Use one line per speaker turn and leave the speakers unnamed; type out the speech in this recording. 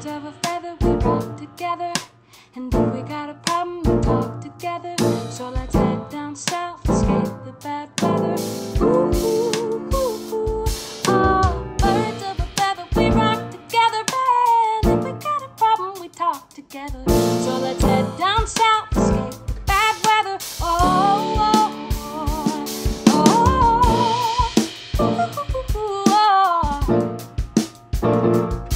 birds of a feather, we walk together. And if we got a problem, we talk together. So let's head down south, escape the bad weather. Ooh. Together. So let's head down south, escape the bad weather. Oh oh oh Oh. oh, oh, oh